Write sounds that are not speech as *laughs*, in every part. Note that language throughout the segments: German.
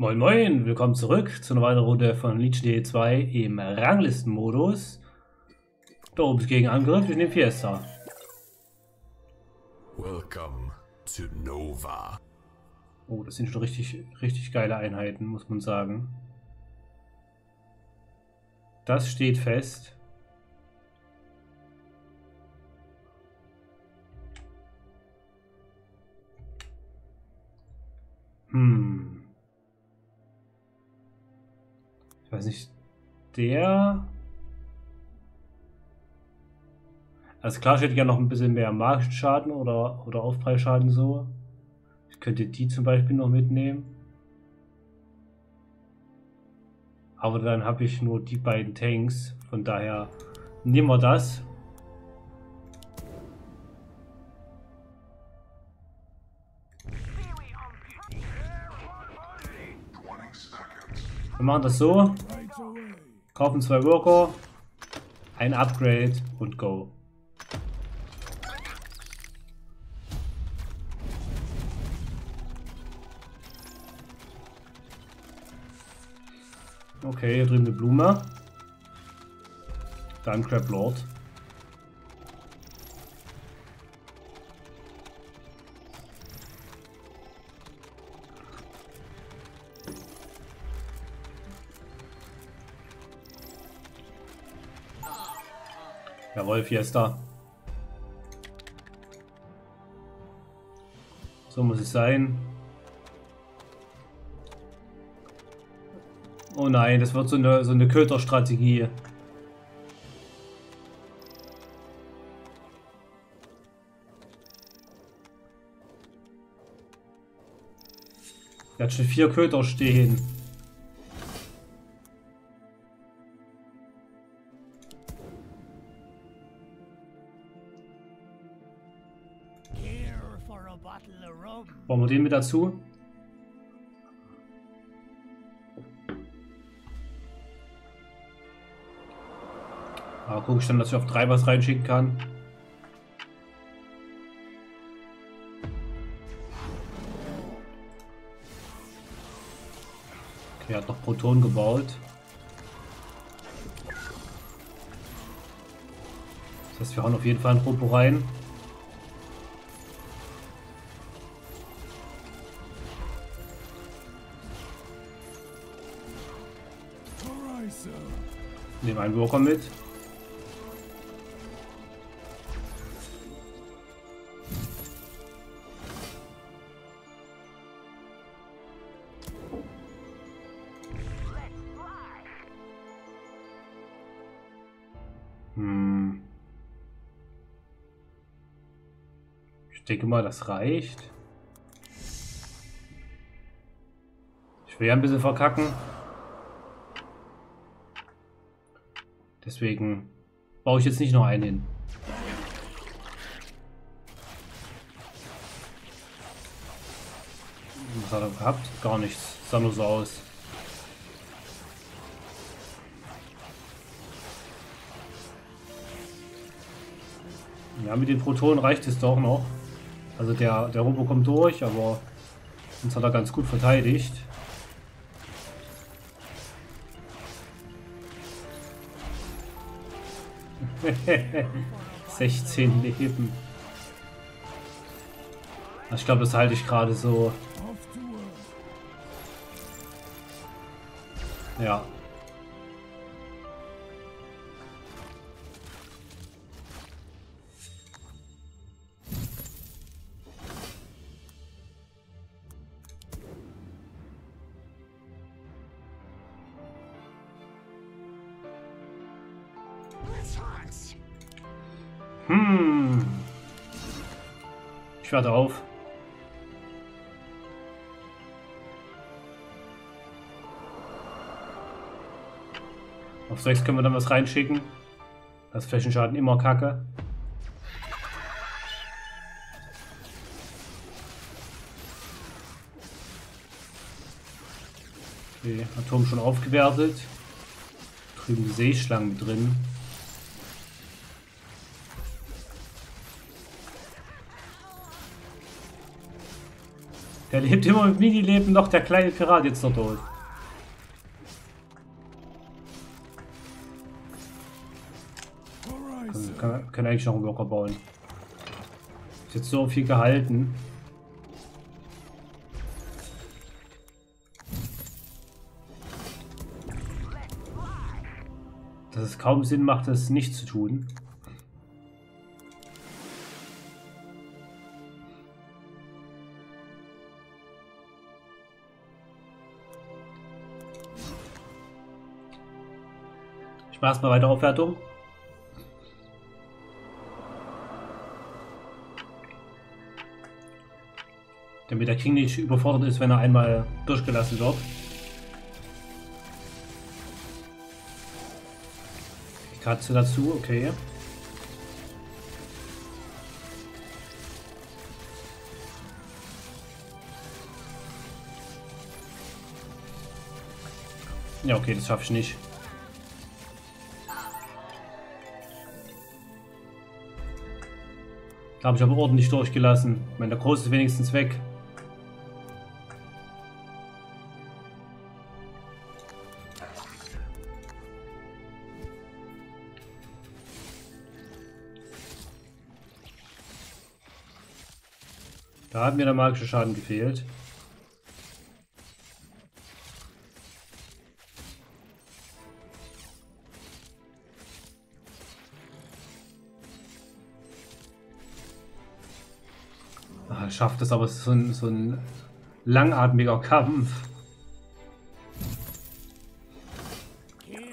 Moin Moin, willkommen zurück zu einer weiteren Runde von Legion DE2 im Ranglistenmodus. Da oben ist Gegenangriff durch den Fiesta. Welcome to Nova. Oh, das sind schon richtig, richtig geile Einheiten, muss man sagen. Das steht fest. Hm. Ich weiß nicht, der... Also klar, ich hätte gerne noch ein bisschen mehr magischen Schaden oder, oder Aufpreisschaden so. Ich könnte die zum Beispiel noch mitnehmen. Aber dann habe ich nur die beiden Tanks. Von daher nehmen wir das. Wir machen das so. Kaufen zwei Worker, ein Upgrade und go. Okay, hier drüben eine Blume. Dann Crab Lord. Jawohl, Fiesta. So muss es sein. Oh nein, das wird so eine, so eine Köterstrategie. Er hat schon vier Köter stehen. Wollen wir den mit dazu? Aber gucke ich dann, dass ich auf drei was reinschicken kann. Okay, hat noch Proton gebaut. Das heißt, wir hauen auf jeden Fall ein Robo rein. Nehmen einen Worker mit. Hm. Ich denke mal, das reicht. Ich will ja ein bisschen verkacken. Deswegen baue ich jetzt nicht noch einen hin. Was hat er gehabt? Gar nichts. Sah nur so aus. Ja, mit den Protonen reicht es doch noch. Also der, der Robo kommt durch, aber uns hat er ganz gut verteidigt. *laughs* 16 Leben. Ich glaube, das halte ich gerade so. Ja. Ich warte auf. Auf 6 können wir dann was reinschicken. Das Flächenschaden immer kacke. Okay, Atom schon aufgewertet. Drüben die Seeschlangen drin. Der lebt immer mit Minileben noch der kleine Pirat jetzt noch tot. Können, können, können eigentlich noch einen Worker bauen. Ist jetzt so viel gehalten. Dass es kaum Sinn macht, das nicht zu tun. Mache erstmal weiter Aufwertung. Damit der King nicht überfordert ist, wenn er einmal durchgelassen wird. Katze dazu, okay. Ja, okay, das schaffe ich nicht. Habe ich aber ordentlich durchgelassen. Ich meine, der Große ist wenigstens weg. Da hat mir der magische Schaden gefehlt. Schafft es aber es ist so ein, so ein langatmiger Kampf.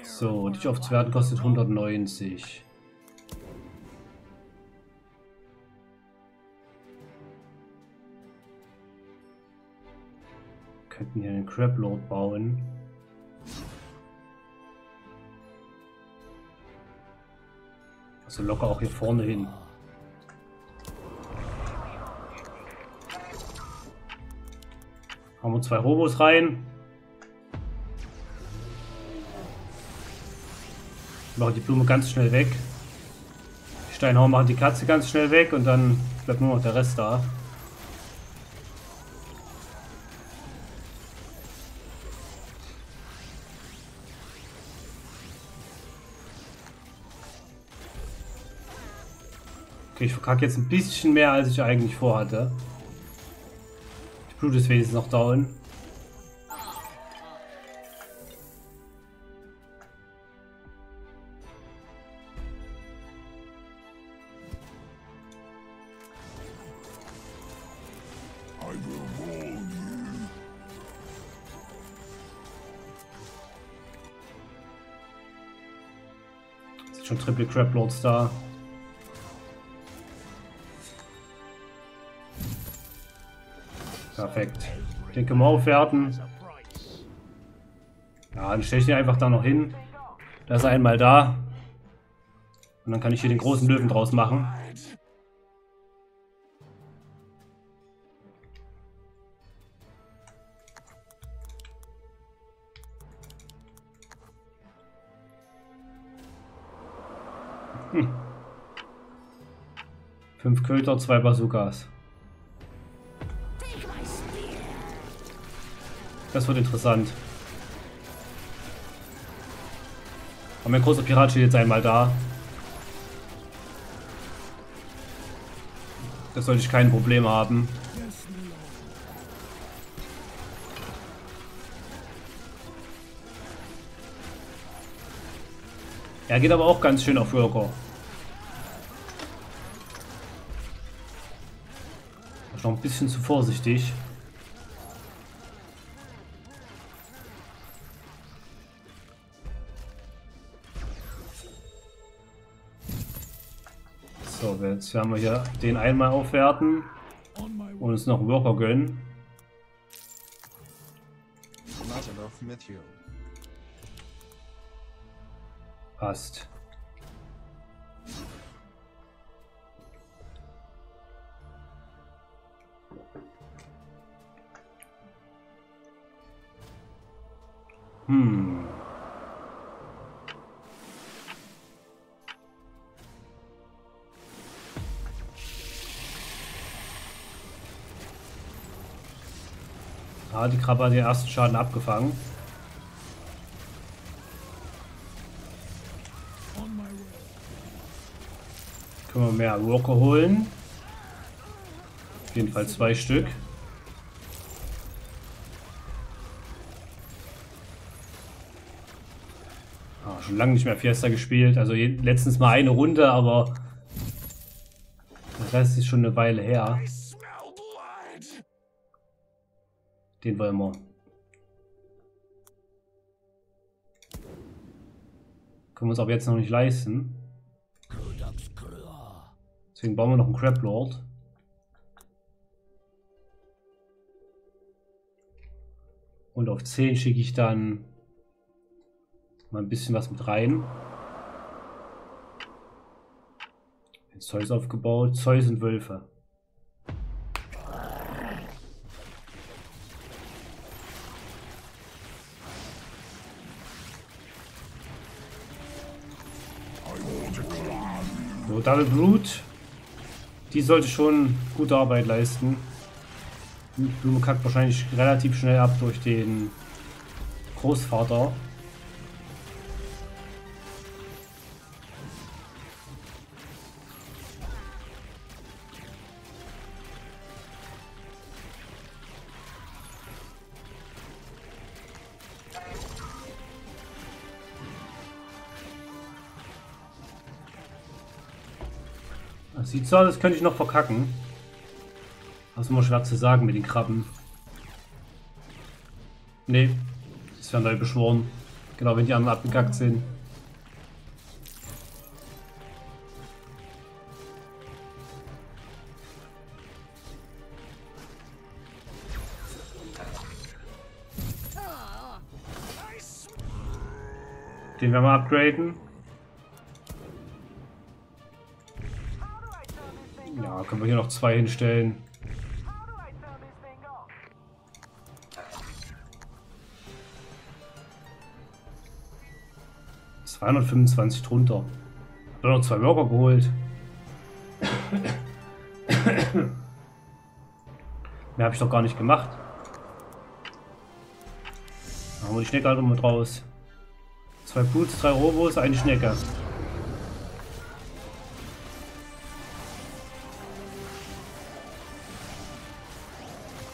So, dich aufzuwerten kostet 190. könnten hier einen Crablord bauen. Also locker auch hier vorne hin. Haben wir zwei Robos rein. Machen die Blume ganz schnell weg. Die Steinhauer machen die Katze ganz schnell weg und dann bleibt nur noch der Rest da. Okay, ich verkacke jetzt ein bisschen mehr, als ich eigentlich vorhatte. Blut ist wenigstens noch down. schon Triple Crab Lords da. Perfekt. Den können wir aufwerten. Ja, dann stelle ich den einfach da noch hin. Da ist er einmal da. Und dann kann ich hier den großen Löwen draus machen. Hm. Fünf Köter, zwei Bazookas. Das wird interessant. Aber mein großer Pirat steht jetzt einmal da. Das sollte ich kein Problem haben. Er geht aber auch ganz schön auf Worker. Noch ein bisschen zu vorsichtig. Jetzt werden wir hier den einmal aufwerten und uns noch Worker gönnen. Passt. Hmm. Ah, die Krabbe hat den ersten Schaden abgefangen. Können wir mehr Walker holen. Auf jeden Fall zwei Stück. Ah, schon lange nicht mehr Fiesta gespielt. Also letztens mal eine Runde, aber das ist schon eine Weile her. Den wollen wir. Können wir uns aber jetzt noch nicht leisten. Deswegen bauen wir noch einen Crab Lord. Und auf 10 schicke ich dann mal ein bisschen was mit rein. Zeus aufgebaut. Zeus und Wölfe. Double Brut. Die sollte schon gute Arbeit leisten. Blume kackt wahrscheinlich relativ schnell ab durch den Großvater. Sieht so aus, das könnte ich noch verkacken. Das ist immer schwer zu sagen mit den Krabben. Nee, das werden neu beschworen. Genau, wenn die anderen abgekackt sind. Den werden wir upgraden. Können wir hier noch zwei hinstellen. 225 drunter. Hab noch zwei Worker geholt. Mehr habe ich doch gar nicht gemacht. Machen wir die Schnecke halt mal draus. Zwei Boots, drei Robos, eine Schnecke.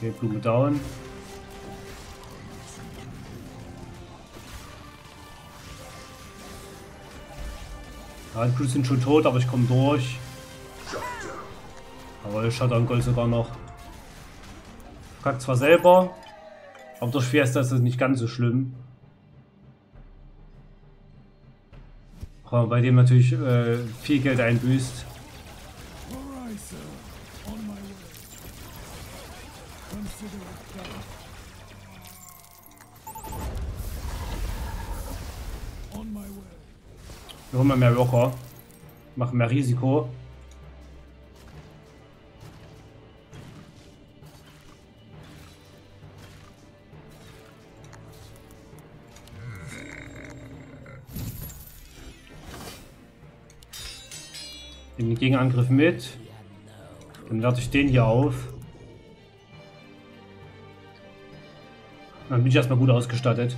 Okay, Blume down. Ja, die Crews sind schon tot, aber ich komme durch. Aber ich hatte Gold sogar noch. Kackt zwar selber, aber durch Fiesta ist das nicht ganz so schlimm. Aber bei dem natürlich äh, viel Geld einbüßt. Wir holen mal mehr Worker. Machen mehr Risiko. Den Gegenangriff mit. Dann lade ich den hier auf. Dann bin ich erstmal gut ausgestattet.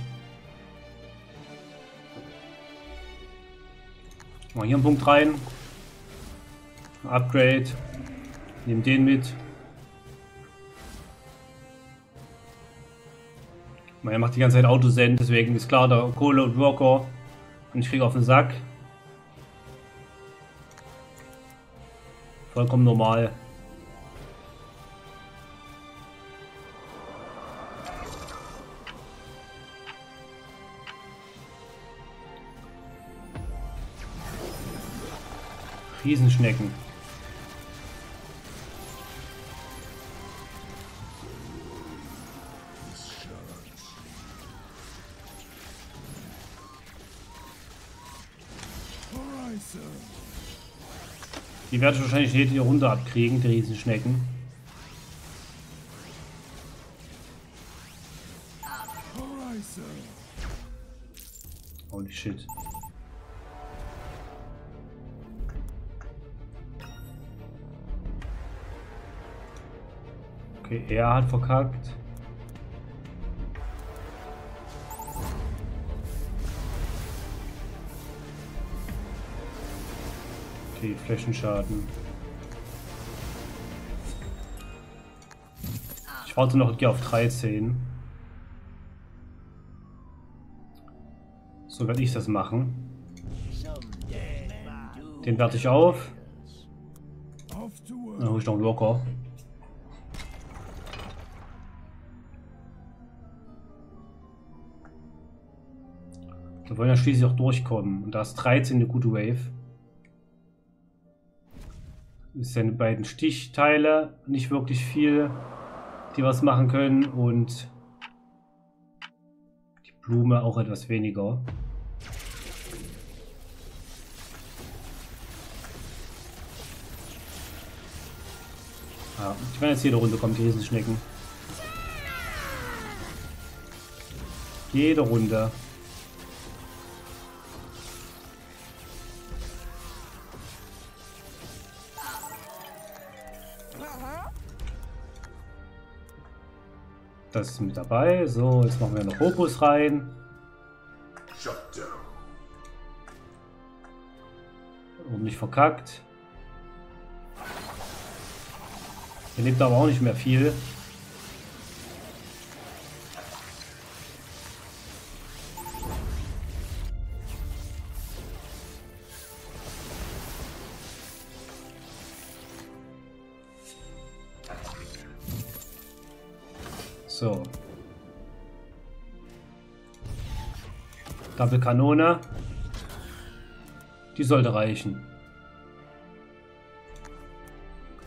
Mal hier einen Punkt rein. Upgrade. Nehmen den mit. Er macht die ganze Zeit Autosend, deswegen ist klar, der Kohle und Worker. Und ich kriege auf den Sack. Vollkommen normal. Riesenschnecken. Die werde ich wahrscheinlich jede Runde abkriegen, die Riesenschnecken. Holy shit. Okay, er hat verkackt. Okay, Flächenschaden. Ich warte noch und auf 13. So werde ich das machen. Den werte ich auf. Dann hole ich noch locker. Wir wollen ja schließlich auch durchkommen. Und da ist 13 eine gute Wave. Sind die beiden Stichteile nicht wirklich viel, die was machen können. Und die Blume auch etwas weniger. Ja, ich meine, jetzt jede Runde kommt die Riesenschnecken. Jede Runde. Das ist mit dabei. So, jetzt machen wir noch Hopus rein. Down. Ordentlich verkackt. Er lebt aber auch nicht mehr viel. Doppelkanone. Die sollte reichen.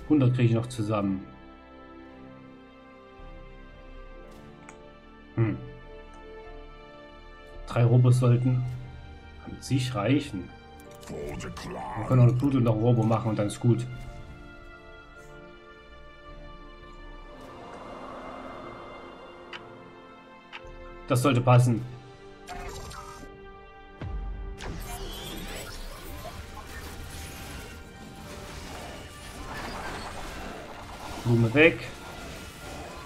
100 kriege ich noch zusammen. Hm. Drei Robos sollten an sich reichen. Wir können auch eine Blut und noch Robo machen und dann ist gut. Das sollte passen. Blume weg.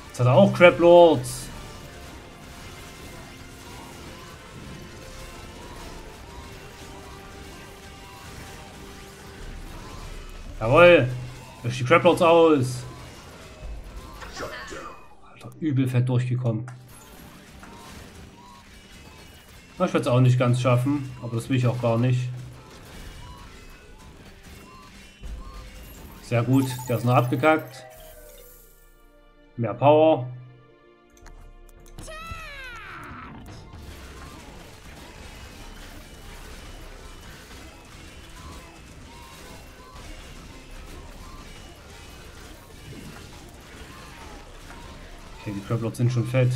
Jetzt hat er auch Crab Lords. Jawohl. Lösch die Crab Lords aus. Alter, übel fett durchgekommen. Na, Ich werde es auch nicht ganz schaffen, aber das will ich auch gar nicht. Sehr gut, der ist noch abgekackt. Mehr Power. Okay, die Crablots sind schon fett.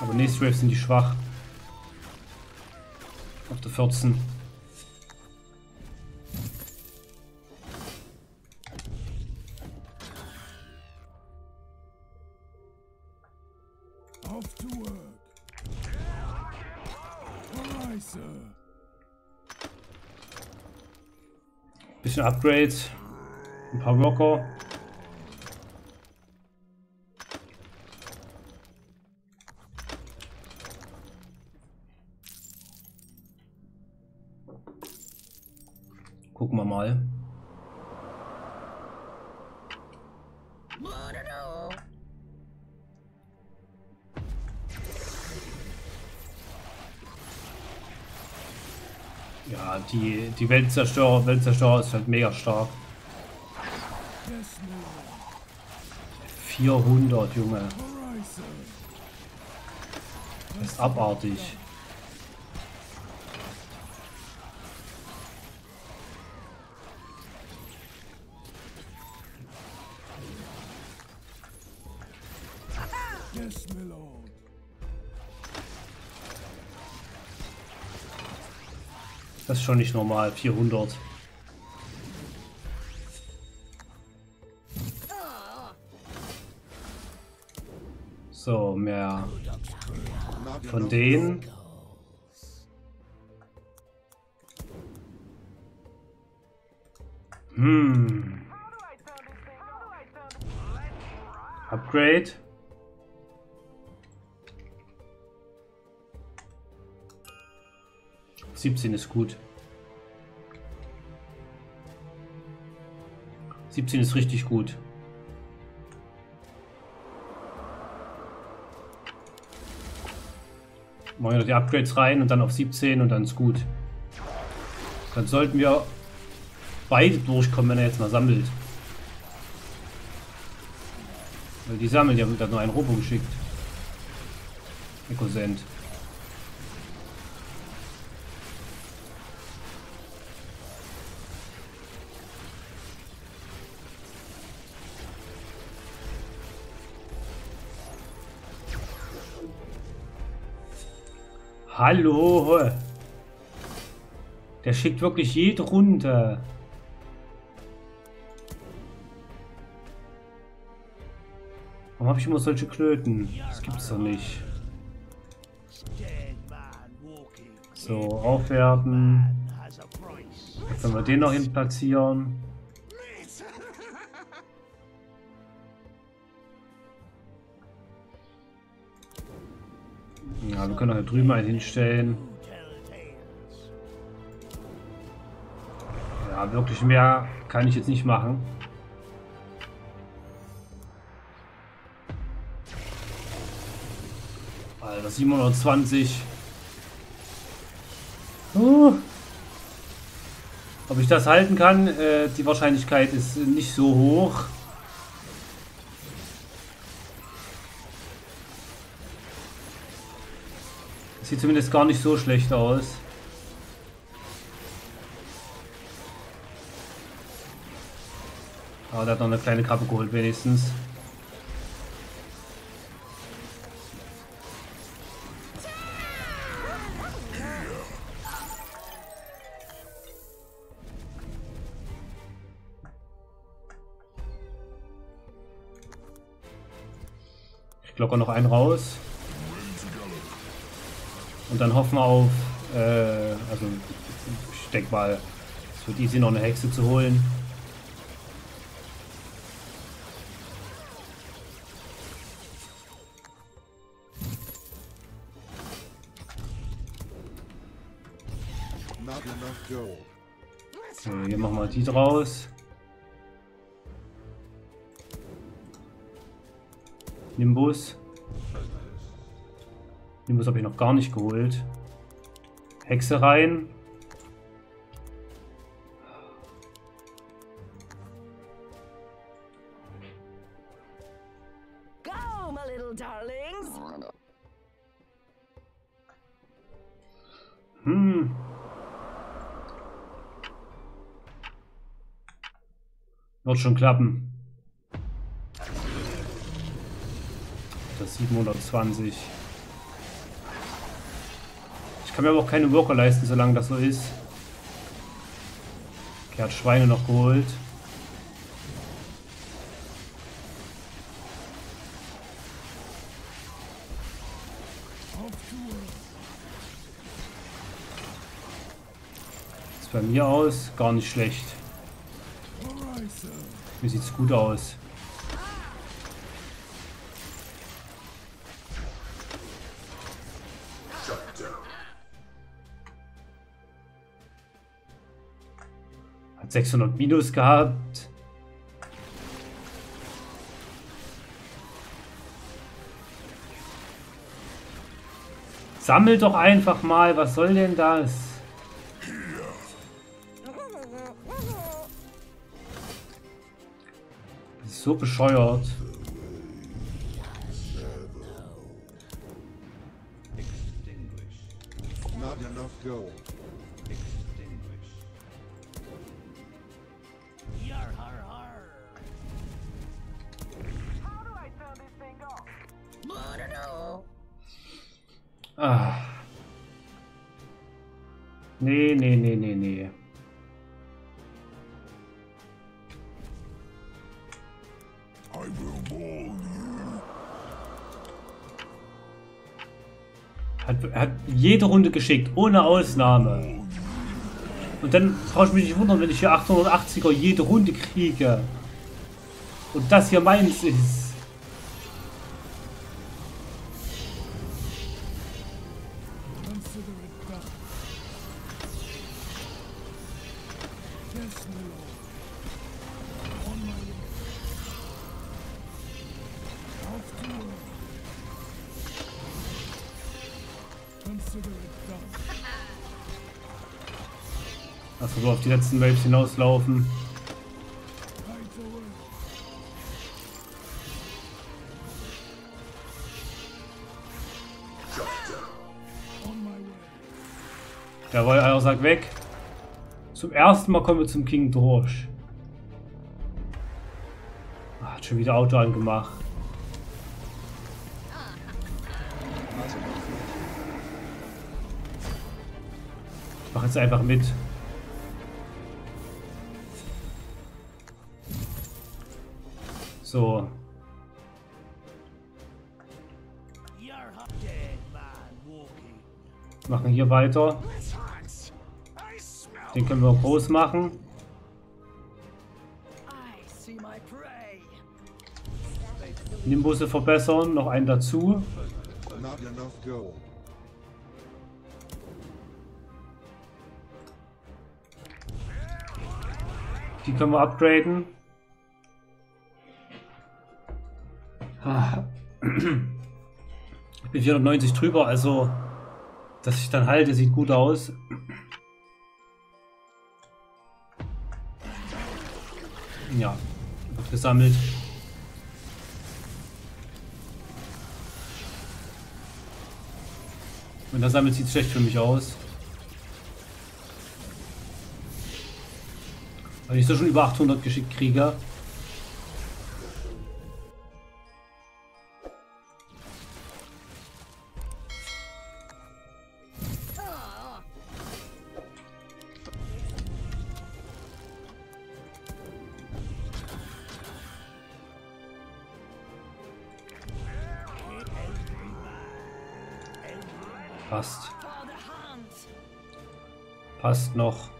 Aber nächste Wave sind die schwach. Auf der 14. Bisschen Upgrade. Ein paar Worker. Gucken wir mal. Die, die Weltzerstörer, Weltzerstörer ist halt mega stark. Yes, Lord. 400, Junge. Das ist abartig. Das ist schon nicht normal. 400. So, mehr von denen. Hm. Upgrade. 17 ist gut. 17 ist richtig gut. Machen wir noch die Upgrades rein und dann auf 17 und dann ist gut. Dann sollten wir beide durchkommen, wenn er jetzt mal sammelt. Weil die sammeln ja, wird nur ein Robo geschickt. Ecosend. Hallo. Der schickt wirklich jede Runde. Warum habe ich immer solche Klöten? Das gibt's doch nicht. So, aufwerten. Jetzt können wir den noch hin platzieren. Wir können auch hier drüben einen hinstellen. Ja, wirklich mehr kann ich jetzt nicht machen. Alter, 720. Uh. Ob ich das halten kann, äh, die Wahrscheinlichkeit ist nicht so hoch. Sieht zumindest gar nicht so schlecht aus. Aber der hat noch eine kleine Kappe geholt wenigstens. Ich locker noch einen raus. Und dann hoffen wir auf, äh, also ich denke mal, es wird easy noch eine Hexe zu holen. So, hier machen wir die draus. Nimbus. Nimbus habe ich noch gar nicht geholt. Hexe rein. Go, my little darlings. Hm. Wird schon klappen. Das 720. Ich kann mir aber auch keine Worker leisten, solange das so ist. Er hat Schweine noch geholt. Sieht bei mir aus gar nicht schlecht. Mir sieht's gut aus. 600 Minus gehabt. Sammelt doch einfach mal, was soll denn das? So bescheuert. Jede Runde geschickt, ohne Ausnahme. Und dann brauche ich mich nicht wundern, wenn ich hier 880er jede Runde kriege. Und das hier meins ist. Die letzten Waves hinauslaufen. Jawohl, einer sagt weg. Zum ersten Mal kommen wir zum King durch. Ah, Hat schon wieder Auto angemacht. Ich mach jetzt einfach mit. So, machen hier weiter. Den können wir groß machen. Nimbusse verbessern, noch einen dazu. Die können wir upgraden. Ich bin 490 drüber, also dass ich dann halte, sieht gut aus. Ja, wird gesammelt. Und das sammelt sieht schlecht für mich aus. Weil ich so schon über 800 geschickt kriege. Noch.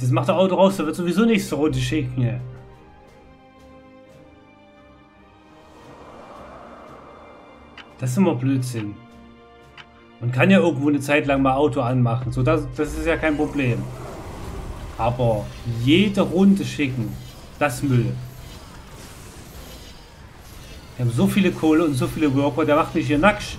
Das macht der Auto raus, der wird sowieso nächste Runde schicken. ja. Das ist immer Blödsinn. Man kann ja irgendwo eine Zeit lang mal Auto anmachen. So, das, das ist ja kein Problem. Aber jede Runde schicken, das Müll. Wir haben so viele Kohle und so viele Worker, der macht mich hier nackt.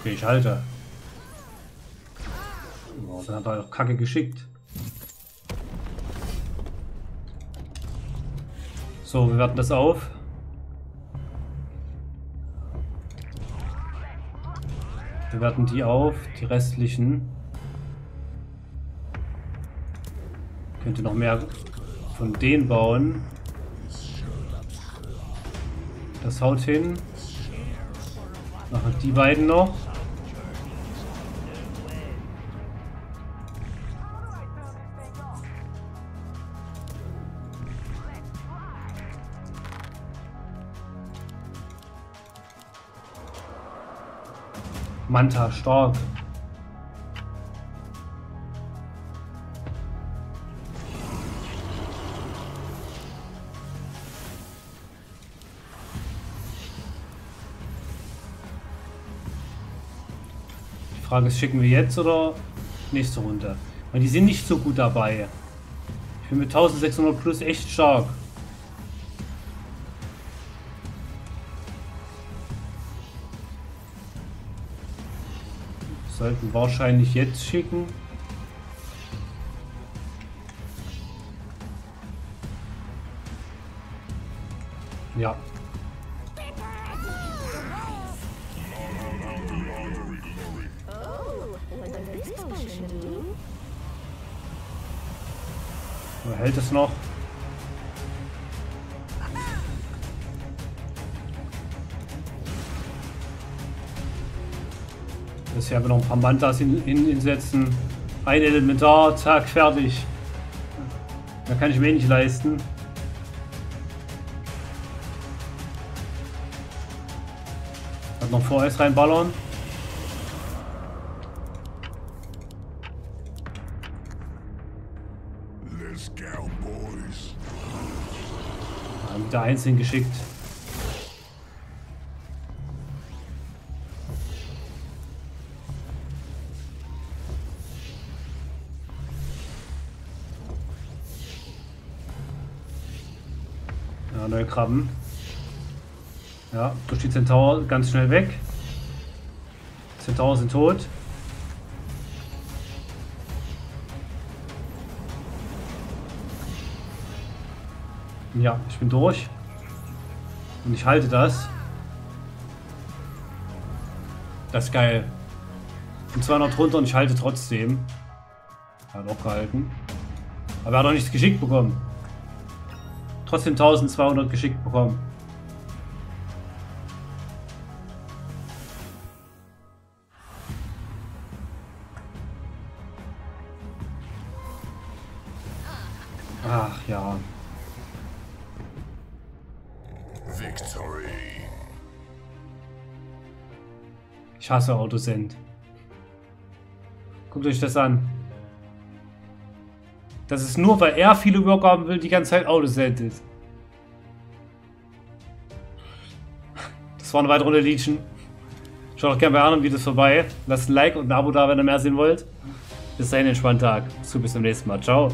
Okay, ich halte. Oh, dann hat er auch Kacke geschickt. So, wir werten das auf. Wir werten die auf, die restlichen. Könnte noch mehr von denen bauen. Das haut hin. Machen die beiden noch. Manta stark. Die Frage ist, schicken wir jetzt oder nächste Runde? Weil die sind nicht so gut dabei. Ich bin mit 1600 plus echt stark. Sollten wahrscheinlich jetzt schicken. Ja. Hält es noch? Das hier haben wir noch ein paar Mantas hin, hin, hinsetzen. Ein Elementar, zack, fertig. Da kann ich mir eh nicht leisten. Hat noch VS reinballern. Let's go, boys. Haben wieder einzeln geschickt. Durch die Zentaur ganz schnell weg. Zentauren sind tot. Ja, ich bin durch. Und ich halte das. Das ist geil. Und zwar noch drunter und ich halte trotzdem. Hat auch gehalten. Aber er hat auch nichts geschickt bekommen. Trotzdem 1200 geschickt bekommen. Ich hasse Autosend. Guckt euch das an. Das ist nur, weil er viele Work haben will, die ganze Zeit Autosend ist. Das war eine weitere Runde Legion. Schaut auch gerne bei anderen Videos vorbei. Lasst ein Like und ein Abo da, wenn ihr mehr sehen wollt. Bis dahin, entspannten Tag. Bis zum nächsten Mal. Ciao.